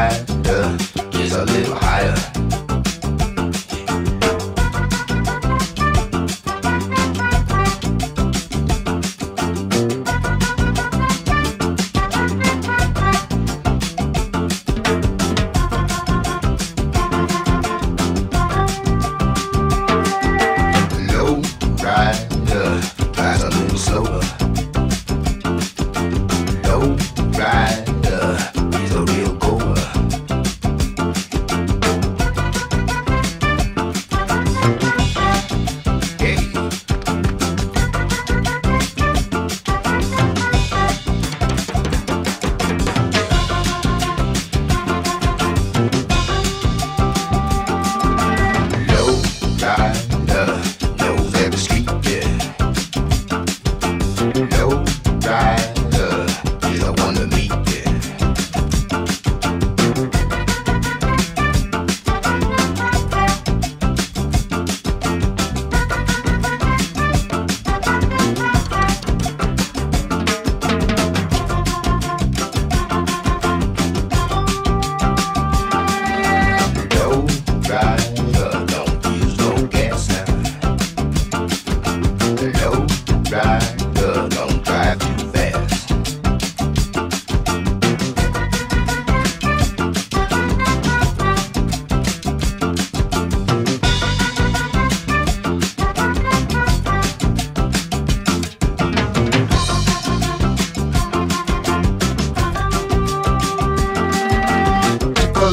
rider is a little higher.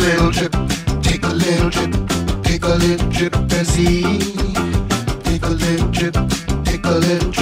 little trip, take a little trip, take a little trip and see. Take a little trip, take a little trip.